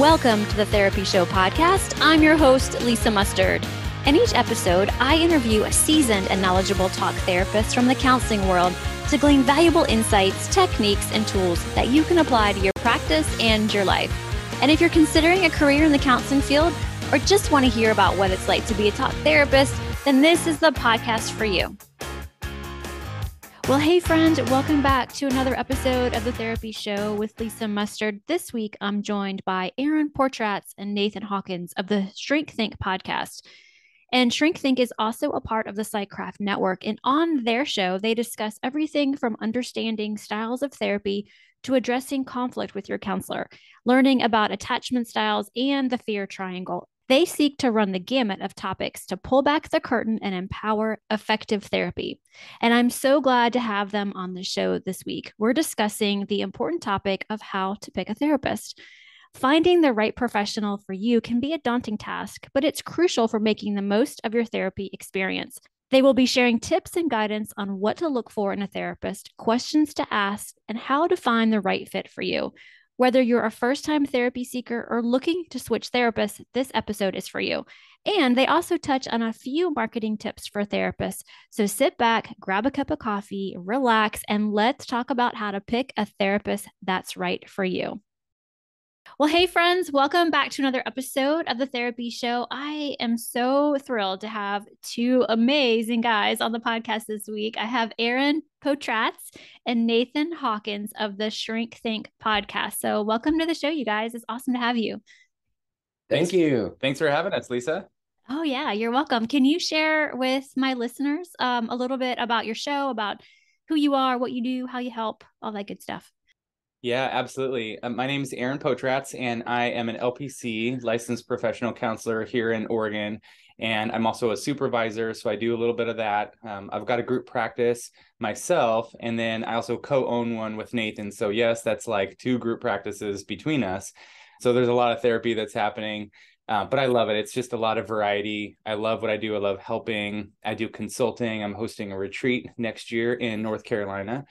Welcome to the Therapy Show podcast. I'm your host, Lisa Mustard. In each episode, I interview a seasoned and knowledgeable talk therapist from the counseling world to glean valuable insights, techniques, and tools that you can apply to your practice and your life. And if you're considering a career in the counseling field or just want to hear about what it's like to be a talk therapist, then this is the podcast for you. Well, hey, friend, welcome back to another episode of the Therapy Show with Lisa Mustard. This week, I'm joined by Aaron Portratz and Nathan Hawkins of the Shrink Think podcast. And Shrink Think is also a part of the Psychcraft Network. And on their show, they discuss everything from understanding styles of therapy to addressing conflict with your counselor, learning about attachment styles and the fear triangle, they seek to run the gamut of topics to pull back the curtain and empower effective therapy. And I'm so glad to have them on the show this week. We're discussing the important topic of how to pick a therapist. Finding the right professional for you can be a daunting task, but it's crucial for making the most of your therapy experience. They will be sharing tips and guidance on what to look for in a therapist, questions to ask, and how to find the right fit for you. Whether you're a first time therapy seeker or looking to switch therapists, this episode is for you. And they also touch on a few marketing tips for therapists. So sit back, grab a cup of coffee, relax, and let's talk about how to pick a therapist that's right for you. Well, hey, friends, welcome back to another episode of the Therapy Show. I am so thrilled to have two amazing guys on the podcast this week. I have Aaron Potratz and Nathan Hawkins of the Shrink Think podcast. So, welcome to the show, you guys. It's awesome to have you. Thank you. Thanks for having us, Lisa. Oh, yeah, you're welcome. Can you share with my listeners um, a little bit about your show, about who you are, what you do, how you help, all that good stuff? Yeah, absolutely. Uh, my name is Aaron Potratz, and I am an LPC licensed professional counselor here in Oregon. And I'm also a supervisor, so I do a little bit of that. Um, I've got a group practice myself, and then I also co own one with Nathan. So, yes, that's like two group practices between us. So, there's a lot of therapy that's happening. Uh, but I love it. It's just a lot of variety. I love what I do. I love helping. I do consulting. I'm hosting a retreat next year in North Carolina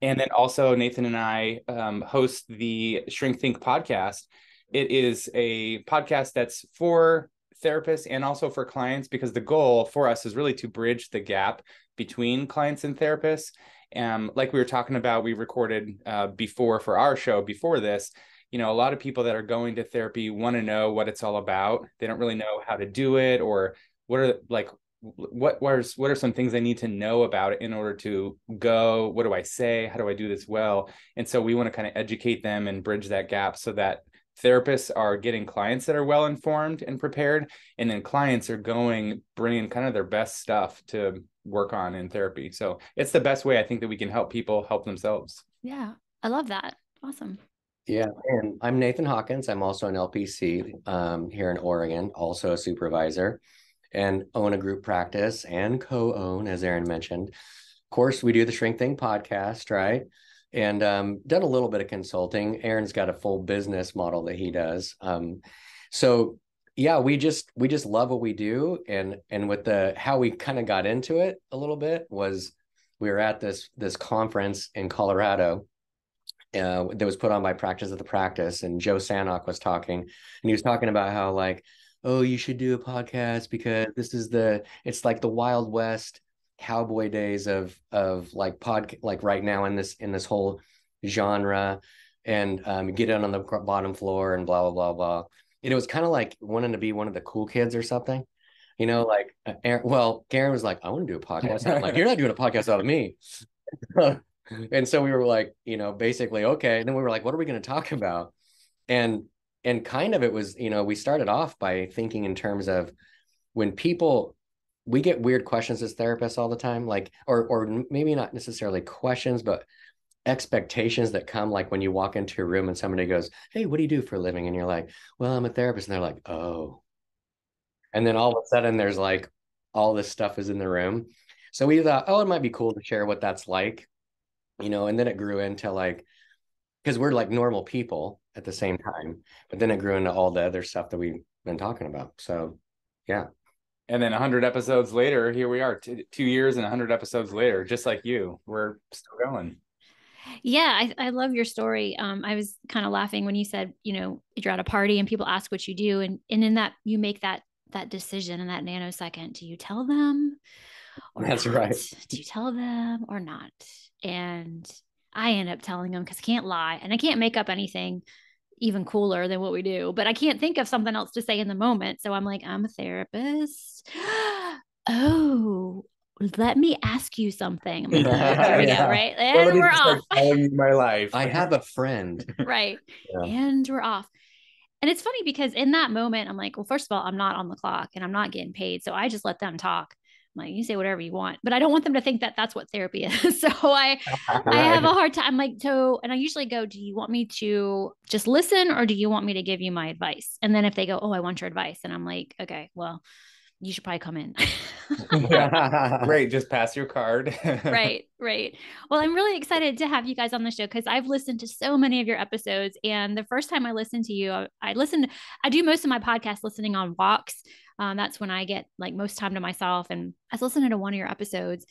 and then also Nathan and I um, host the Shrink Think podcast. It is a podcast that's for therapists and also for clients because the goal for us is really to bridge the gap between clients and therapists. Um, like we were talking about, we recorded uh, before for our show before this. You know, a lot of people that are going to therapy want to know what it's all about. They don't really know how to do it or what are like what what are, what are some things I need to know about it in order to go? What do I say? How do I do this well? And so we want to kind of educate them and bridge that gap so that therapists are getting clients that are well informed and prepared, and then clients are going bringing kind of their best stuff to work on in therapy. So it's the best way I think that we can help people help themselves. Yeah, I love that. Awesome. Yeah, and I'm Nathan Hawkins. I'm also an LPC um, here in Oregon, also a supervisor and own a group practice and co-own, as Aaron mentioned. Of course, we do the Shrink Think podcast, right? And um, done a little bit of consulting. Aaron's got a full business model that he does. Um, so yeah, we just we just love what we do, and and with the how we kind of got into it a little bit was we were at this this conference in Colorado uh, that was put on by Practice of the Practice, and Joe Sanok was talking, and he was talking about how like oh, you should do a podcast because this is the it's like the Wild West cowboy days of of like pod like right now in this in this whole genre and um, get in on the bottom floor and blah blah blah blah. And it was kind of like wanting to be one of the cool kids or something, you know. Like, uh, Aaron, well, Karen was like, "I want to do a podcast." I'm like, "You're not doing a podcast out of me." and so we were like, you know, basically, okay. And then we were like, "What are we going to talk about?" And and kind of it was you know we started off by thinking in terms of when people we get weird questions as therapists all the time like or or maybe not necessarily questions but expectations that come like when you walk into a room and somebody goes hey what do you do for a living? And you're like well i'm a therapist. And they're like oh. And then all of a sudden there's like all this stuff is in the room. So we thought oh it might be cool to share what that's like you know and then it grew into like because we're like normal people at the same time. But then it grew into all the other stuff that we've been talking about. So, yeah. And then 100 episodes later, here we are, t- two years and 100 episodes later, just like you. We're still going. Yeah, I, I love your story. Um, I was kind of laughing when you said, you know, you're at a party and people ask what you do, and and in that you make that that decision in that nanosecond. Do you tell them? That's not? right. Do you tell them or not? And I end up telling them because I can't lie and I can't make up anything even cooler than what we do, but I can't think of something else to say in the moment. So I'm like, I'm a therapist. oh, let me ask you something. Like, "Oh, here we Yeah. go, right? And me we're off. telling my life. I have a friend. right. Yeah. And we're off. And it's funny because in that moment, I'm like, well, first of all, I'm not on the clock and I'm not getting paid. So I just let them talk. Like, you say whatever you want, but I don't want them to think that that's what therapy is. so I, I have a hard time. I'm like, so, and I usually go, do you want me to just listen or do you want me to give you my advice? And then if they go, oh, I want your advice. And I'm like, okay, well, you should probably come in. Great, just pass your card. right, right. Well, I'm really excited to have you guys on the show because I've listened to so many of your episodes. And the first time I listened to you, I, I listened, I do most of my podcast listening on walks. Um, that's when I get like most time to myself. And I was listening to one of your episodes.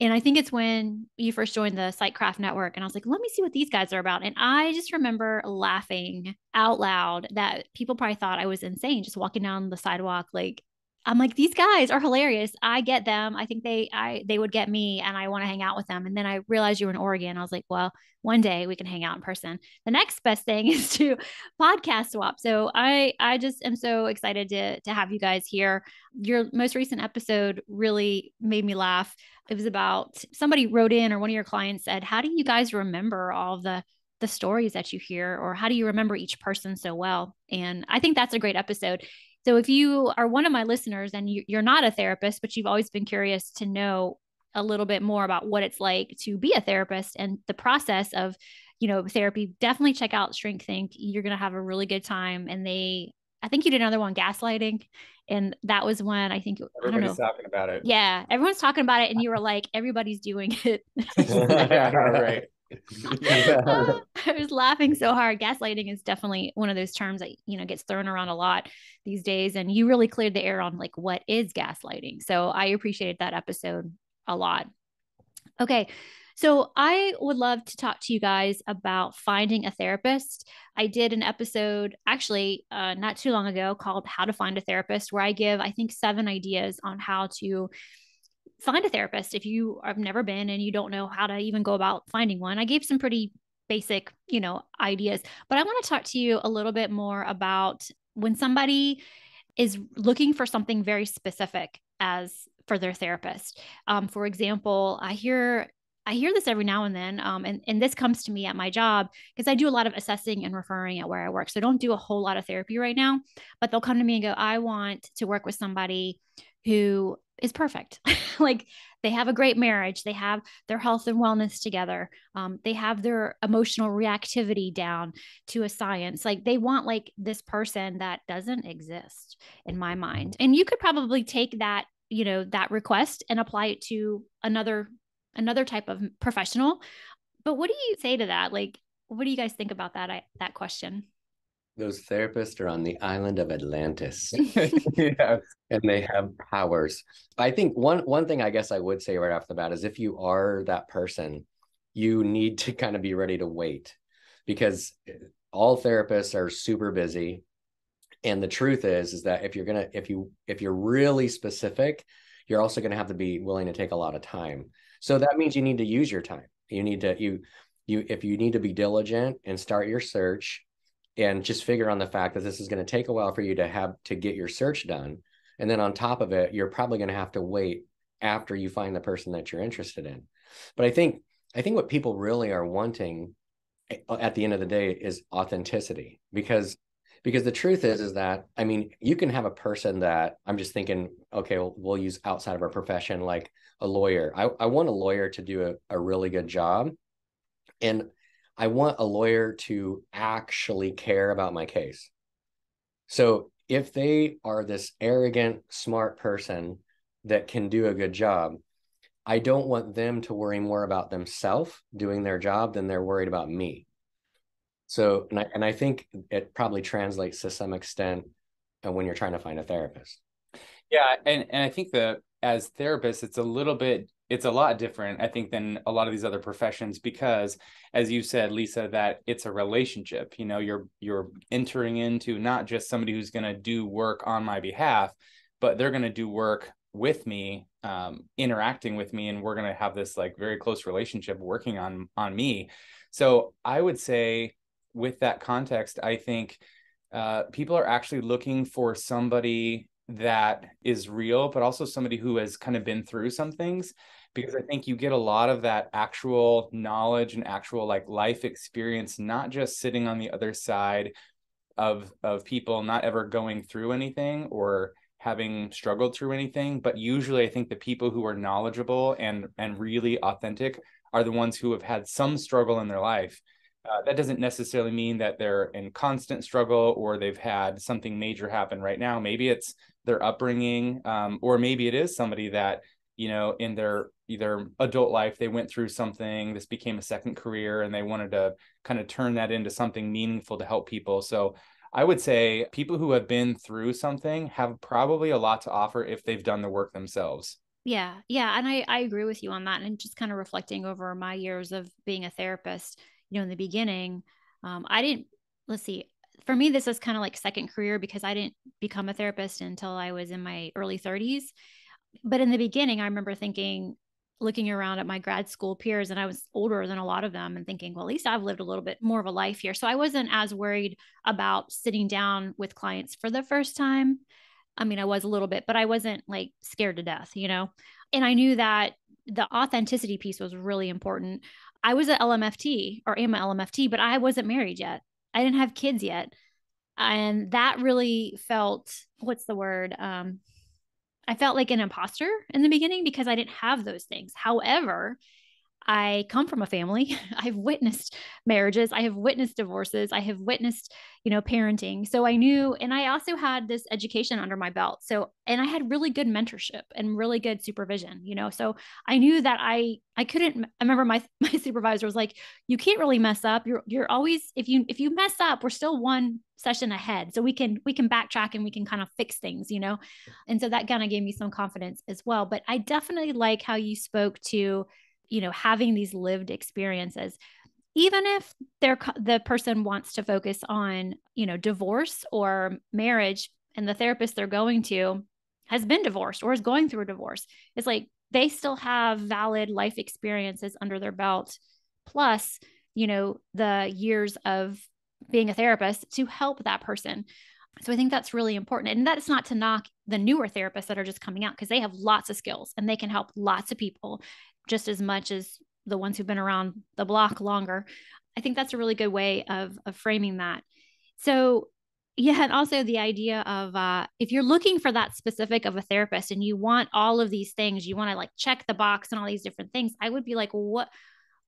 And I think it's when you first joined the PsychCraft Network. And I was like, let me see what these guys are about. And I just remember laughing out loud that people probably thought I was insane just walking down the sidewalk, like I'm like, these guys are hilarious. I get them. I think they I they would get me and I want to hang out with them. And then I realized you were in Oregon. I was like, well, one day we can hang out in person. The next best thing is to podcast swap. So I I just am so excited to to have you guys here. Your most recent episode really made me laugh. It was about somebody wrote in or one of your clients said, How do you guys remember all the the stories that you hear or how do you remember each person so well and i think that's a great episode so if you are one of my listeners and you, you're not a therapist, but you've always been curious to know a little bit more about what it's like to be a therapist and the process of, you know, therapy, definitely check out Shrink Think. You're going to have a really good time. And they, I think you did another one, gaslighting. And that was when I think, I don't Everybody's know. talking about it. Yeah, everyone's talking about it. And you were like, everybody's doing it. yeah, right. I was laughing so hard. Gaslighting is definitely one of those terms that you know gets thrown around a lot these days, and you really cleared the air on like what is gaslighting. So I appreciated that episode a lot. Okay, so I would love to talk to you guys about finding a therapist. I did an episode actually uh, not too long ago called "How to Find a Therapist," where I give I think seven ideas on how to find a therapist if you have never been and you don't know how to even go about finding one. I gave some pretty basic, you know, ideas, but I want to talk to you a little bit more about when somebody is looking for something very specific as for their therapist. Um, for example, I hear I hear this every now and then, um, and and this comes to me at my job because I do a lot of assessing and referring at where I work. So I don't do a whole lot of therapy right now, but they'll come to me and go, "I want to work with somebody who is perfect. like they have a great marriage, they have their health and wellness together, um, they have their emotional reactivity down to a science. Like they want like this person that doesn't exist in my mind. And you could probably take that, you know, that request and apply it to another another type of professional. But what do you say to that? Like, what do you guys think about that? I, that question. Those therapists are on the island of Atlantis yeah. and they have powers. I think one one thing I guess I would say right off the bat is if you are that person, you need to kind of be ready to wait because eh, all therapists are super busy. And the truth is is that if you're going to if you if you're really specific, you're also going to have to be willing to take a lot of time. So that means you need to use your time. You need to you you if you need to be diligent and start your search and just figure on the fact that this is going to take a while for you to have to get your search done. And then on top of it you're probably going to have to wait after you find the person that you're interested in. But i think i think what people really are wanting uh, at the end of the day is authenticity. Because because the truth is is that i mean you can have a person that i'm just thinking okay we'll, we'll use outside of our profession like a lawyer. I, I want a lawyer to do a, a really good job. And I want a lawyer to actually care about my case. So if they are this arrogant, smart person that can do a good job, I don't want them to worry more about themselves doing their job than they're worried about me. So, and I, and I think it probably translates to some extent when you're trying to find a therapist. Yeah, and and I think that as therapists, it's a little bit it's a lot different, I think, than a lot of these other professions because, as you said, Lisa, that it's a relationship. You know, you're you're entering into not just somebody who's going to do work on my behalf, but they're going to do work with me, um, interacting with me, and we're going to have this like very close relationship working on on me. So I would say, with that context, I think uh, people are actually looking for somebody that is real, but also somebody who has kind of been through some things because I think you get a lot of that actual knowledge and actual like life experience, not just sitting on the other side of of people not ever going through anything or having struggled through anything, but usually I think the people who are knowledgeable and and really authentic are the ones who have had some struggle in their life. Uh, that doesn't necessarily mean that they're in constant struggle or they've had something major happen right now. Maybe it's their upbringing, um, or maybe it is somebody that you know in their either adult life they went through something this became a second career and they wanted to kind of turn that into something meaningful to help people. So i would say people who have been through something have probably a lot to offer if they've done the work themselves. Yeah yeah and i i agree with you on that and just kind of reflecting over my years of being a therapist you know in the beginning um, i didn't let's see for me this was kind of like second career because i didn't become a therapist until i was in my early 30s but in the beginning, I remember thinking, looking around at my grad school peers, and I was older than a lot of them, and thinking, well, at least I've lived a little bit more of a life here. So I wasn't as worried about sitting down with clients for the first time. I mean, I was a little bit, but I wasn't like scared to death, you know? And I knew that the authenticity piece was really important. I was an LMFT or am an LMFT, but I wasn't married yet. I didn't have kids yet. And that really felt, what's the word? Um, I felt like an imposter in the beginning because I didn't have those things. However, I come from a family. I've witnessed marriages. I have witnessed divorces. I have witnessed, you know, parenting. So I knew, and I also had this education under my belt. So, and I had really good mentorship and really good supervision, you know. So I knew that I, I couldn't, I remember my, my supervisor was like, you can't really mess up. You're, you're always, if you, if you mess up, we're still one session ahead. So we can, we can backtrack and we can kind of fix things, you know. And so that kind of gave me some confidence as well. But I definitely like how you spoke to, you know having these lived experiences even if they're the person wants to focus on you know divorce or marriage and the therapist they're going to has been divorced or is going through a divorce it's like they still have valid life experiences under their belt plus you know the years of being a therapist to help that person so I think that's really important. And that's not to knock the newer therapists that are just coming out because they have lots of skills and they can help lots of people just as much as the ones who've been around the block longer. I think that's a really good way of, of framing that. So, yeah, and also the idea of uh, if you're looking for that specific of a therapist and you want all of these things, you want to like check the box and all these different things, I would be like, what?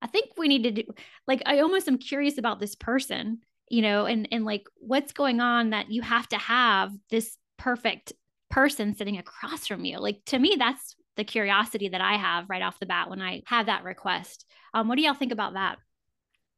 I think we need to do, like, I almost am curious about this person, you know, and and like what's going on that you have to have this perfect person sitting across from you. Like to me, that's the curiosity that I have right off the bat when I have that request. Um, what do y'all think about that?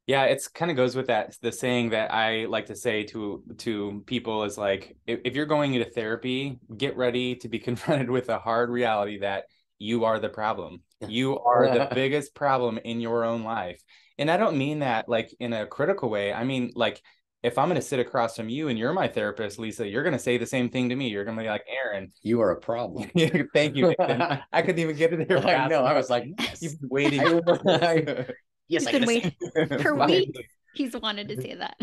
Yeah, it's kind of goes with that the saying that I like to say to to people is like if, if you're going into therapy, get ready to be confronted with a hard reality that you are the problem. You are the biggest problem in your own life. And I don't mean that like in a critical way. I mean like if I'm going to sit across from you and you're my therapist, Lisa, you're going to say the same thing to me. You're going to be like, Aaron, you are a problem. Thank you. I couldn't even get it there. I know. I was like, yes. you've been waiting. I, yes, He's been waiting for weeks. He's wanted to say that.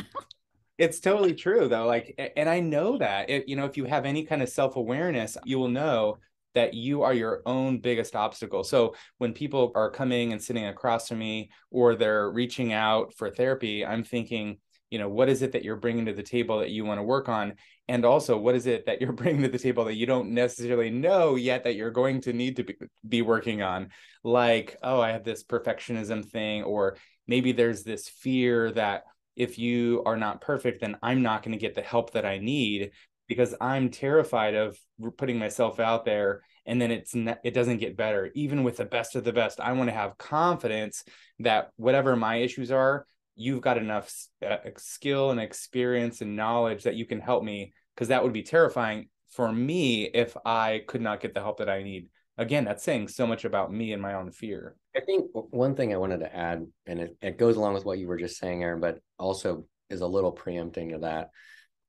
it's totally true though. Like, and I know that it, you know, if you have any kind of self-awareness, you will know that you are your own biggest obstacle. So when people are coming and sitting across from me or they're reaching out for therapy, I'm thinking, you know what is it that you're bringing to the table that you want to work on? And also what is it that you're bringing to the table that you don't necessarily know yet that you're going to need to be, be working on? Like oh i have this perfectionism thing or maybe there's this fear that if you are not perfect then i'm not going to get the help that i need because i'm terrified of putting myself out there and then it's ne- it doesn't get better. Even with the best of the best i want to have confidence that whatever my issues are you've got enough uh, skill and experience and knowledge that you can help me because that would be terrifying for me if I could not get the help that I need. again, that's saying so much about me and my own fear. I think one thing I wanted to add, and it, it goes along with what you were just saying, Aaron, but also is a little preempting to that.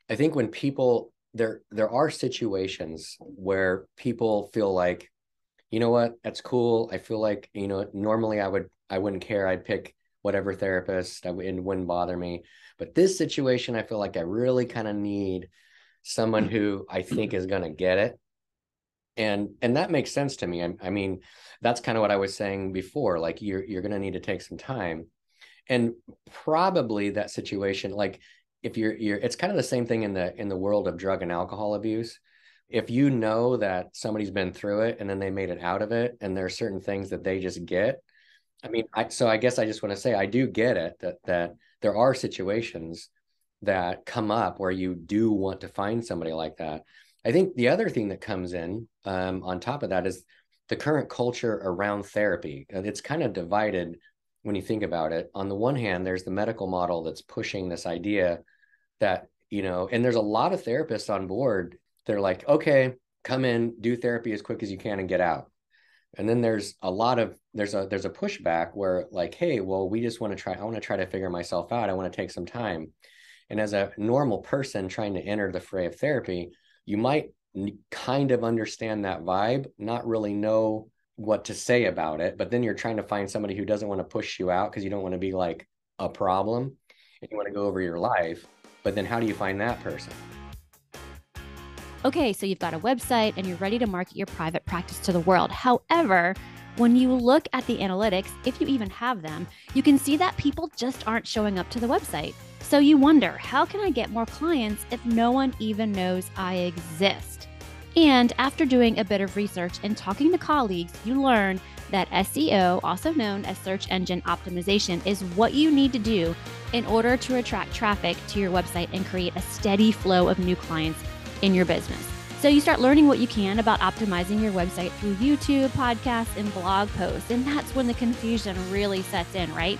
I think when people there there are situations where people feel like, you know what, that's cool. I feel like, you know, normally I would I wouldn't care. I'd pick whatever therapist, it wouldn't bother me. But this situation, I feel like I really kind of need someone who I think is going to get it. And and that makes sense to me. I, I mean, that's kind of what I was saying before. Like you're you're going to need to take some time, and probably that situation, like if you're you're, it's kind of the same thing in the in the world of drug and alcohol abuse. If you know that somebody's been through it and then they made it out of it, and there are certain things that they just get, I mean, I, so I guess I just want to say I do get it that that there are situations that come up where you do want to find somebody like that. I think the other thing that comes in um, on top of that is the current culture around therapy. It's kind of divided when you think about it. On the one hand, there's the medical model that's pushing this idea that you know, and there's a lot of therapists on board. They're like, okay, come in, do therapy as quick as you can, and get out and then there's a lot of there's a there's a pushback where like hey well we just want to try i want to try to figure myself out. I want to take some time. And as a normal person trying to enter the fray of therapy you might kind of understand that vibe not really know what to say about it but then you're trying to find somebody who doesn't want to push you out because you don't want to be like a problem and you want to go over your life. But then how do you find that person Okay, so you've got a website and you're ready to market your private practice to the world. However, when you look at the analytics, if you even have them, you can see that people just aren't showing up to the website. So you wonder, how can I get more clients if no one even knows I exist? And after doing a bit of research and talking to colleagues, you learn that SEO, also known as search engine optimization, is what you need to do in order to attract traffic to your website and create a steady flow of new clients in your business. So you start learning what you can about optimizing your website through YouTube, podcasts, and blog posts. And that's when the confusion really sets in, right?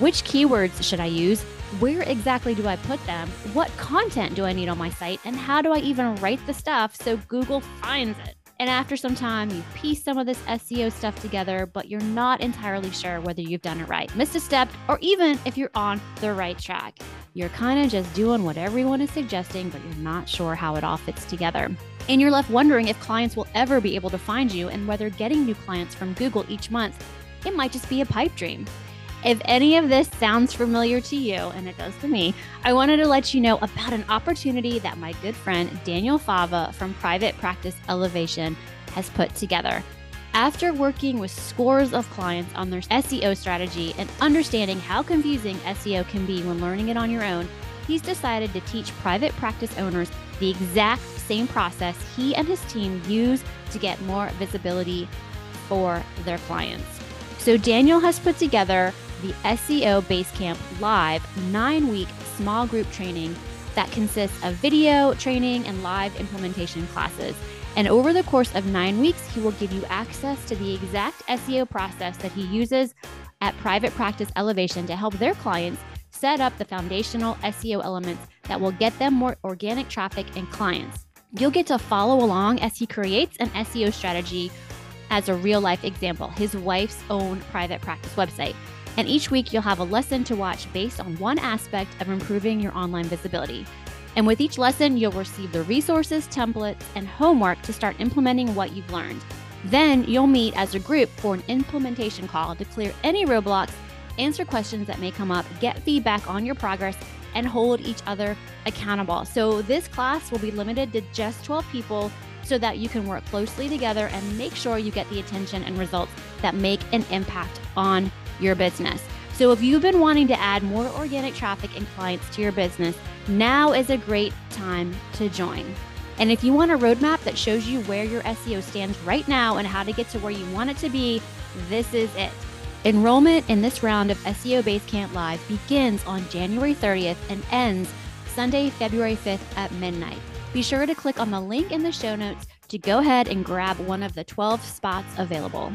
Which keywords should I use? Where exactly do I put them? What content do I need on my site? And how do I even write the stuff so Google finds it? And after some time, you piece some of this SEO stuff together, but you're not entirely sure whether you've done it right, missed a step, or even if you're on the right track. You're kind of just doing what everyone is suggesting, but you're not sure how it all fits together. And you're left wondering if clients will ever be able to find you and whether getting new clients from Google each month, it might just be a pipe dream. If any of this sounds familiar to you, and it does to me, I wanted to let you know about an opportunity that my good friend Daniel Fava from Private Practice Elevation has put together. After working with scores of clients on their SEO strategy and understanding how confusing SEO can be when learning it on your own, he's decided to teach private practice owners the exact same process he and his team use to get more visibility for their clients. So, Daniel has put together the SEO Basecamp Live nine week small group training that consists of video training and live implementation classes. And over the course of nine weeks, he will give you access to the exact SEO process that he uses at Private Practice Elevation to help their clients set up the foundational SEO elements that will get them more organic traffic and clients. You'll get to follow along as he creates an SEO strategy as a real life example, his wife's own private practice website. And each week, you'll have a lesson to watch based on one aspect of improving your online visibility. And with each lesson, you'll receive the resources, templates, and homework to start implementing what you've learned. Then you'll meet as a group for an implementation call to clear any roadblocks, answer questions that may come up, get feedback on your progress, and hold each other accountable. So, this class will be limited to just 12 people so that you can work closely together and make sure you get the attention and results that make an impact on your business. So, if you've been wanting to add more organic traffic and clients to your business, now is a great time to join. And if you want a roadmap that shows you where your SEO stands right now and how to get to where you want it to be, this is it. Enrollment in this round of SEO Basecamp Live begins on January 30th and ends Sunday, February 5th at midnight. Be sure to click on the link in the show notes to go ahead and grab one of the 12 spots available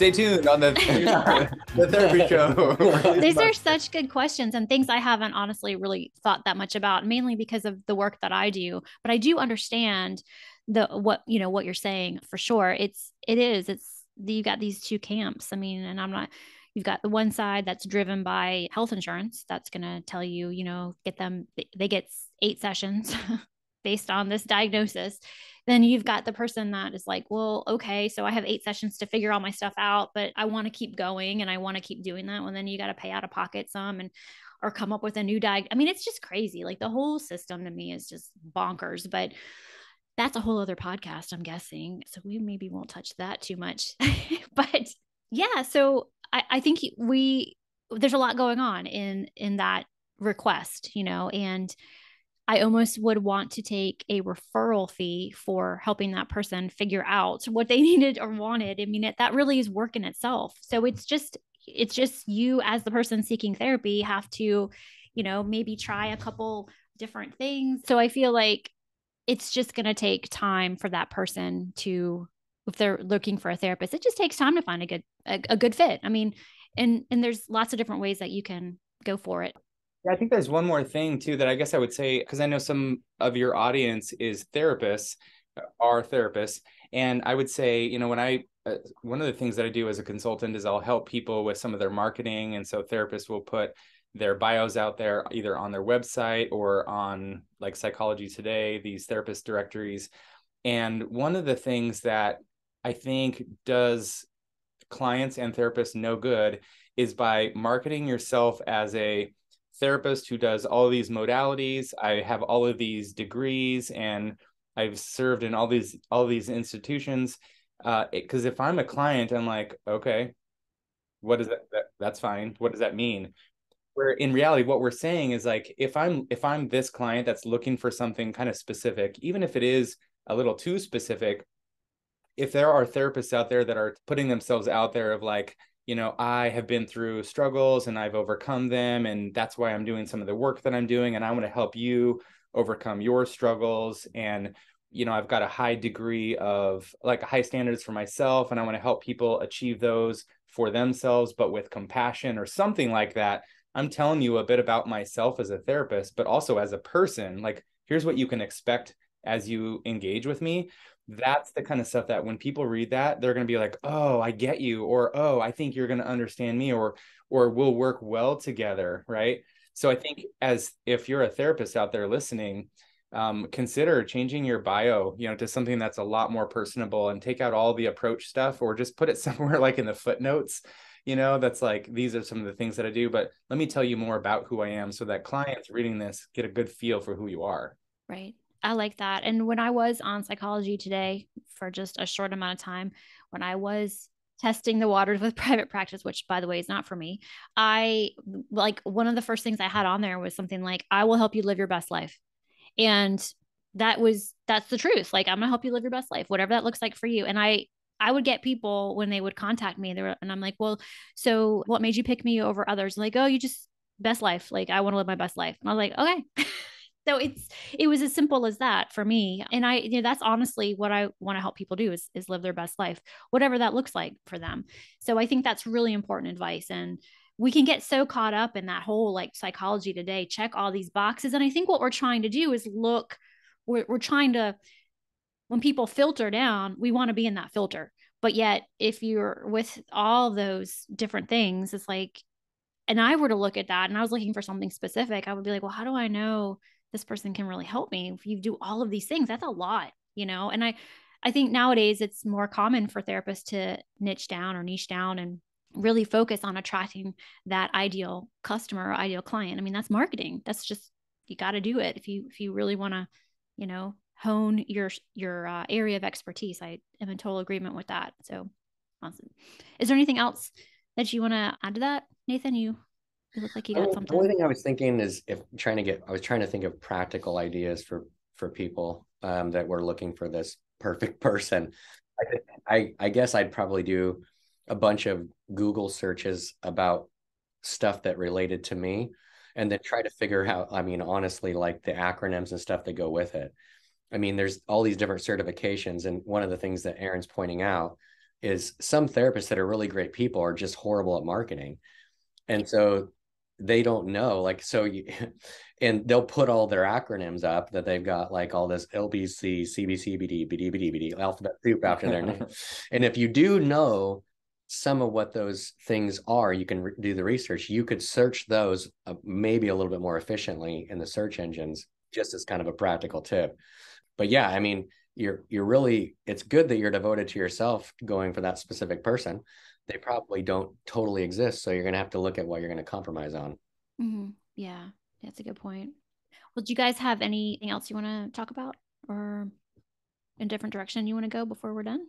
stay tuned on the, the therapy show. These are such good questions and things I haven't honestly really thought that much about, mainly because of the work that I do. But I do understand the what you know what you're saying for sure it's it is it's you got these two camps i mean and i'm not you've got the one side that's driven by health insurance that's going to tell you you know get them they get eight sessions based on this diagnosis then you've got the person that is like well okay so i have eight sessions to figure all my stuff out but i want to keep going and i want to keep doing that well then you got to pay out of pocket some and or come up with a new diag i mean it's just crazy like the whole system to me is just bonkers but that's a whole other podcast i'm guessing so we maybe won't touch that too much but yeah so I, I think we there's a lot going on in in that request you know and I almost would want to take a referral fee for helping that person figure out what they needed or wanted. I mean, it, that really is work in itself. So it's just, it's just you as the person seeking therapy have to, you know, maybe try a couple different things. So I feel like it's just going to take time for that person to, if they're looking for a therapist, it just takes time to find a good, a, a good fit. I mean, and, and there's lots of different ways that you can go for it. I think there's one more thing too that I guess I would say because I know some of your audience is therapists, are therapists, and I would say you know when I uh, one of the things that I do as a consultant is I'll help people with some of their marketing, and so therapists will put their bios out there either on their website or on like Psychology Today, these therapist directories, and one of the things that I think does clients and therapists no good is by marketing yourself as a therapist who does all these modalities. I have all of these degrees and I've served in all these all these institutions. Because uh, if I'm a client, I'm like, okay, what is that, that? That's fine. What does that mean? Where in reality, what we're saying is like, if I'm if I'm this client that's looking for something kind of specific, even if it is a little too specific, if there are therapists out there that are putting themselves out there of like, you know, I have been through struggles and I've overcome them. And that's why I'm doing some of the work that I'm doing. And I want to help you overcome your struggles. And, you know, I've got a high degree of like high standards for myself. And I want to help people achieve those for themselves, but with compassion or something like that. I'm telling you a bit about myself as a therapist, but also as a person. Like, here's what you can expect as you engage with me that's the kind of stuff that when people read that they're going to be like oh i get you or oh i think you're going to understand me or or we'll work well together right? So i think as if you're a therapist out there listening um, consider changing your bio you know to something that's a lot more personable and take out all the approach stuff or just put it somewhere like in the footnotes you know that's like these are some of the things that i do but let me tell you more about who i am so that clients reading this get a good feel for who you are. Right I like that. And when I was on psychology today for just a short amount of time, when I was testing the waters with private practice, which by the way is not for me, I like one of the first things I had on there was something like, I will help you live your best life. And that was that's the truth. Like I'm gonna help you live your best life, whatever that looks like for you. And I I would get people when they would contact me, they were, and I'm like, well, so what made you pick me over others? And like, oh, you just best life. Like I want to live my best life. And I was like, okay. so it's it was as simple as that for me. And i you know that's honestly what i want to help people do is is live their best life whatever that looks like for them. So i think that's really important advice. And we can get so caught up in that whole like psychology today check all these boxes. And i think what we're trying to do is look we're, we're trying to when people filter down we want to be in that filter. But yet if you're with all those different things it's like and I were to look at that and I was looking for something specific, I would be like, well, how do I know this person can really help me if you do all of these things that's a lot you know and i i think nowadays it's more common for therapists to niche down or niche down and really focus on attracting that ideal customer or ideal client. I mean that's marketing that's just you got to do it if you if you really want to you know hone your your uh, area of expertise. I am in total agreement with that so awesome. Is there anything else that you want to add to that? Nathan you it looked like you got something. The only thing I was thinking is if trying to get, I was trying to think of practical ideas for for people um, that were looking for this perfect person. I, I I guess I'd probably do a bunch of Google searches about stuff that related to me, and then try to figure out. I mean, honestly, like the acronyms and stuff that go with it. I mean, there's all these different certifications, and one of the things that Aaron's pointing out is some therapists that are really great people are just horrible at marketing. And so they don't know like so you and they'll put all their acronyms up that they've got like all this LBC, CBCBD, BD, BD, BD, alphabet soup after their name. And if you do know some of what those things are, you can re- do the research. You could search those uh, maybe a little bit more efficiently in the search engines, just as kind of a practical tip. But yeah, I mean, you're you're really it's good that you're devoted to yourself going for that specific person. They probably don't totally exist, so you're going to have to look at what you're going to compromise on. Mm-hmm. Yeah. That's a good point. Well, do you guys have anything else you want to talk about or a different direction you want to go before we're done?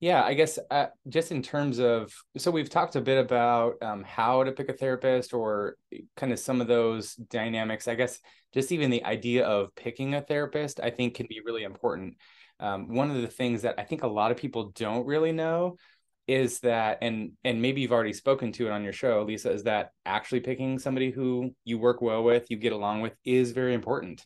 Yeah, I guess uh, just in terms of, so we've talked a bit about um, how to pick a therapist or kind of some of those dynamics. I guess just even the idea of picking a therapist, I think can be really important. Um, one of the things that I think a lot of people don't really know is that and and maybe you've already spoken to it on your show lisa is that actually picking somebody who you work well with you get along with is very important.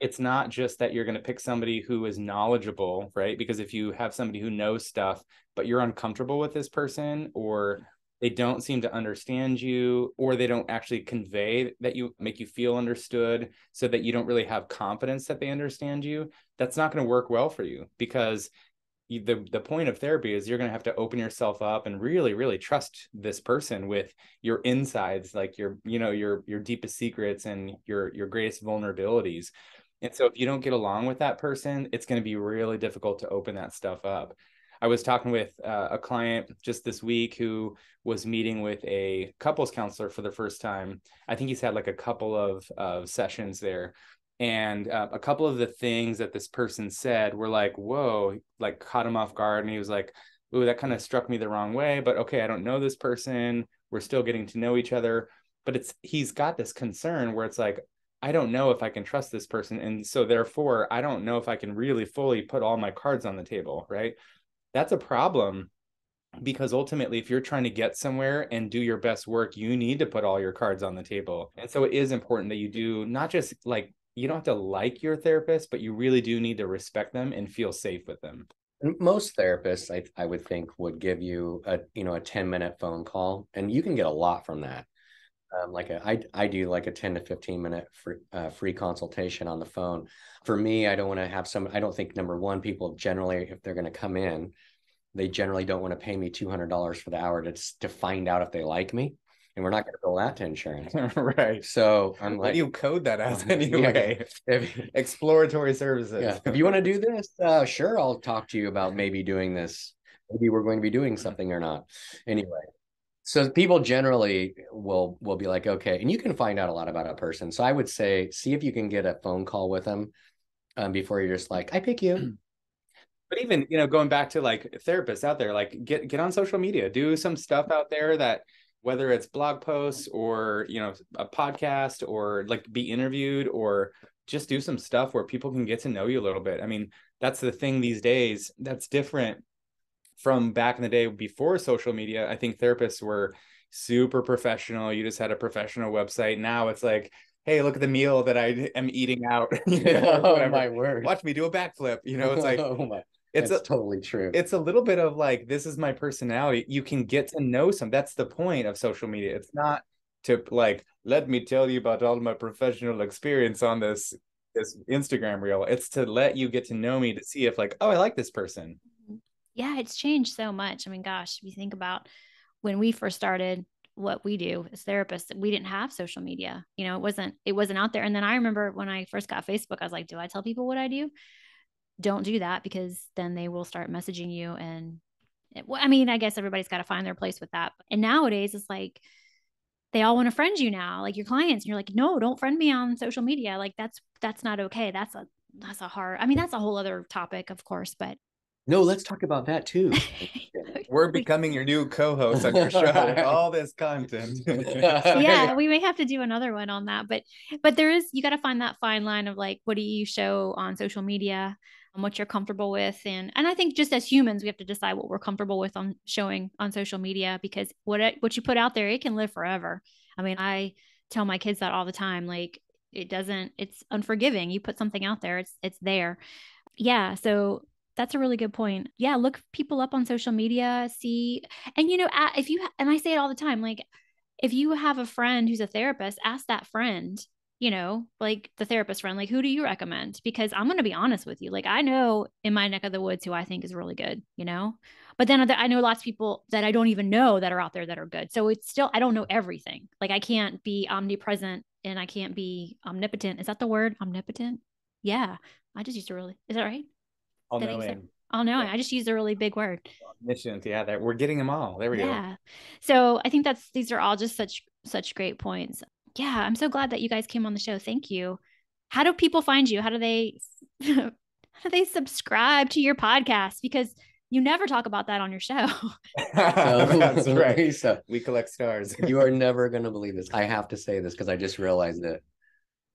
It's not just that you're going to pick somebody who is knowledgeable right? Because if you have somebody who knows stuff but you're uncomfortable with this person or they don't seem to understand you or they don't actually convey that you make you feel understood so that you don't really have confidence that they understand you that's not going to work well for you. Because the the point of therapy is you're going to have to open yourself up and really really trust this person with your insides like your you know your your deepest secrets and your your greatest vulnerabilities. And so if you don't get along with that person it's going to be really difficult to open that stuff up. I was talking with uh, a client just this week who was meeting with a couples counselor for the first time. I think he's had like a couple of of sessions there and uh, a couple of the things that this person said were like whoa like caught him off guard and he was like ooh that kind of struck me the wrong way but okay i don't know this person. We're still getting to know each other. But it's he's got this concern where it's like i don't know if i can trust this person and so therefore i don't know if i can really fully put all my cards on the table right? That's a problem because ultimately if you're trying to get somewhere and do your best work you need to put all your cards on the table. And so it is important that you do not just like you don't have to like your therapist, but you really do need to respect them and feel safe with them. Most therapists, I, I would think, would give you a you know a ten minute phone call, and you can get a lot from that. Um, like a, I, I do like a 10 to 15 minute free, uh, free consultation on the phone. For me, I don't want to have some, I don't think number one, people generally, if they're going to come in, they generally don't want to pay me $200 for the hour to, to find out if they like me and we're not going to bill that to insurance. right. So I'm what like, do you code that as anyway? if, Exploratory services. yeah, if you want to do this, uh, sure, I'll talk to you about maybe doing this. Maybe we're going to be doing something or not. Anyway, so people generally will will be like, okay, and you can find out a lot about a person. So I would say, see if you can get a phone call with them um, before you're just like, I pick you. But even you know, going back to like therapists out there, like get get on social media, do some stuff out there that whether it's blog posts or you know a podcast or like be interviewed or just do some stuff where people can get to know you a little bit. I mean that's the thing these days that's different from back in the day before social media. I think therapists were super professional. You just had a professional website. Now it's like hey look at the meal that i am eating out you know, oh my word watch me do a backflip you know it's like oh my it's that's a, totally true. It's a little bit of like this is my personality. You can get to know some. That's the point of social media. It's not to like let me tell you about all my professional experience on this this Instagram reel. It's to let you get to know me to see if like oh I like this person. Mm-hmm. Yeah, it's changed so much. I mean, gosh, if you think about when we first started what we do as therapists we didn't have social media you know it wasn't it wasn't out there and then i remember when i first got facebook i was like do i tell people what i do don't do that because then they will start messaging you and it, well, I mean, I guess everybody's got to find their place with that. And nowadays it's like they all want to friend you now, like your clients. And you're like, no, don't friend me on social media. Like that's that's not okay. That's a that's a hard I mean, that's a whole other topic, of course, but no, let's talk about that too. We're becoming your new co-host on your show with all this content. yeah, we may have to do another one on that, but but there is you got to find that fine line of like what do you show on social media what you're comfortable with and and I think just as humans we have to decide what we're comfortable with on showing on social media because what it, what you put out there it can live forever. I mean, I tell my kids that all the time like it doesn't it's unforgiving. You put something out there, it's it's there. Yeah, so that's a really good point. Yeah, look people up on social media, see and you know if you and I say it all the time like if you have a friend who's a therapist, ask that friend, you know, like the therapist friend, like, who do you recommend? Because I'm going to be honest with you. Like, I know in my neck of the woods who I think is really good, you know? But then I know lots of people that I don't even know that are out there that are good. So it's still, I don't know everything. Like, I can't be omnipresent and I can't be omnipotent. Is that the word? Omnipotent? Yeah. I just used a really, is that right? All knowing. Oh no, I just used a really big word. Omniscient, yeah, that we're getting them all. There we yeah. go. Yeah. So I think that's these are all just such such great points. Yeah, I'm so glad that you guys came on the show. Thank you. How do people find you? How do they how do they subscribe to your podcast? Because you never talk about that on your show. That's right. So we collect stars. you are never going to believe this. I have to say this because I just realized it.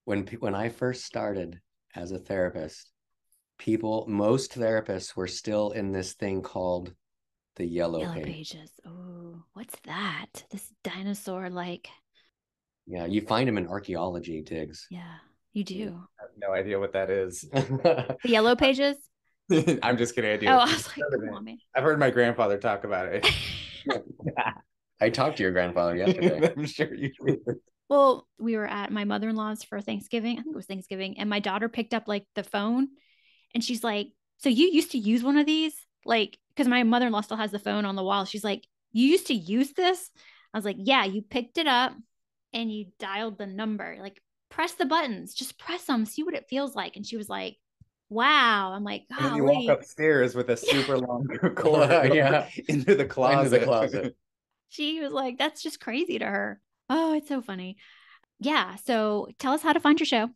When when I first started as a therapist, people, most therapists were still in this thing called the yellow, yellow page. pages. Oh, what's that? This dinosaur like. Yeah, you find them in archaeology digs. Yeah, you do. I have no idea what that is. the yellow pages. I'm just kidding. I do. Oh, I was like, on, man. I've heard my grandfather talk about it. I talked to your grandfather yesterday. I'm sure you did. Well, we were at my mother in law's for Thanksgiving. I think it was Thanksgiving. And my daughter picked up like the phone and she's like, So you used to use one of these? Like, because my mother in law still has the phone on the wall. She's like, You used to use this? I was like, Yeah, you picked it up and you dialed the number. Like, press the buttons, just press them, see what it feels like. And she was like, Wow. I'm like, oh, you walk upstairs with a super long cord yeah. into the closet. Into the closet. she was like, That's just crazy to her. Oh, it's so funny. Yeah. So tell us how to find your show.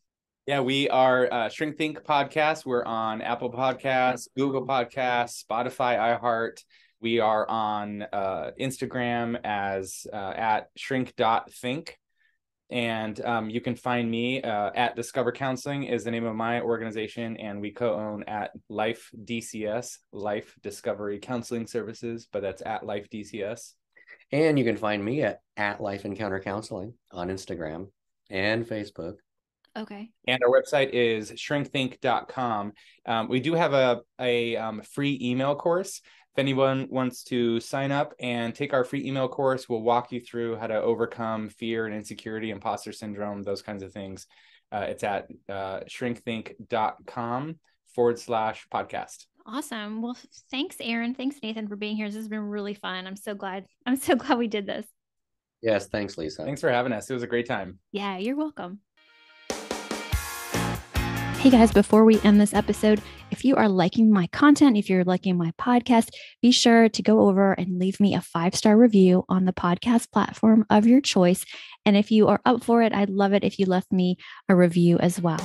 Yeah, we are uh, Shrink Think podcast. We're on Apple Podcasts, Google Podcasts, Spotify, iHeart. We are on uh, Instagram as uh, at shrink.think. And um, you can find me uh, at Discover Counseling is the name of my organization, and we co-own at Life DCS, Life Discovery Counseling Services, but that's at Life DCS. And you can find me at, at Life Encounter Counseling on Instagram and Facebook. Okay. And our website is shrinkthink.com. Um, we do have a, a um, free email course. If anyone wants to sign up and take our free email course, we'll walk you through how to overcome fear and insecurity, imposter syndrome, those kinds of things. Uh, it's at uh, shrinkthink.com forward slash podcast. Awesome. Well, thanks, Aaron. Thanks, Nathan, for being here. This has been really fun. I'm so glad. I'm so glad we did this. Yes. Thanks, Lisa. Thanks for having us. It was a great time. Yeah, you're welcome. Hey guys, before we end this episode, if you are liking my content, if you're liking my podcast, be sure to go over and leave me a five star review on the podcast platform of your choice. And if you are up for it, I'd love it if you left me a review as well.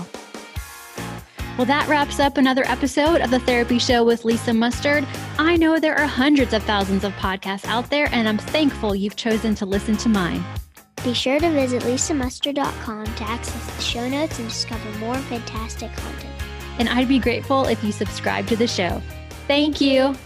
Well, that wraps up another episode of the Therapy Show with Lisa Mustard. I know there are hundreds of thousands of podcasts out there, and I'm thankful you've chosen to listen to mine. Be sure to visit lisamustard.com to access the show notes and discover more fantastic content. And I'd be grateful if you subscribe to the show. Thank you.